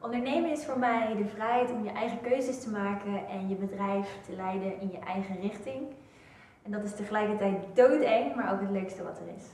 Ondernemen is voor mij de vrijheid om je eigen keuzes te maken en je bedrijf te leiden in je eigen richting. En dat is tegelijkertijd doodeng, maar ook het leukste wat er is.